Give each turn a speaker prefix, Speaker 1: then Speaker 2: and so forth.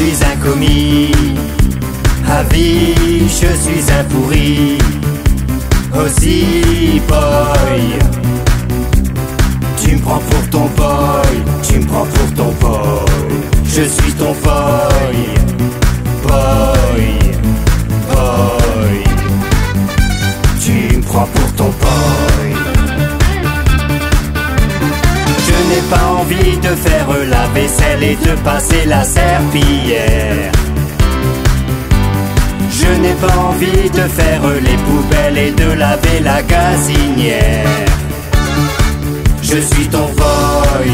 Speaker 1: Je suis un commis, à vie, je suis un pourri. Aussi, boy, tu me prends pour ton boy, tu me prends pour ton boy. Je suis ton boy, boy, boy. Tu me prends pour ton boy. N'ai pas envie de faire la vaisselle et de passer la serpillière. Je n'ai pas envie de faire les poubelles et de laver la gazinière. Je suis ton boy.